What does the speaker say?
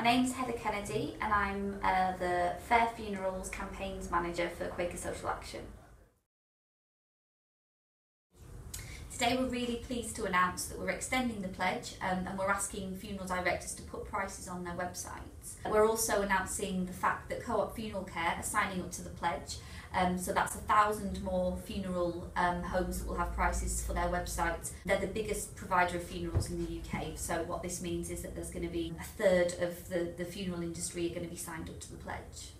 My name's Heather Kennedy and I'm uh, the Fair Funerals Campaigns Manager for Quaker Social Action. Today we're really pleased to announce that we're extending the pledge um, and we're asking funeral directors to put prices on their websites. We're also announcing the fact that Co-op Funeralcare are signing up to the pledge um, so that's a thousand more funeral um, homes that will have prices for their websites. They're the biggest provider of funerals in the UK. So what this means is that there's going to be a third of the, the funeral industry are going to be signed up to the pledge.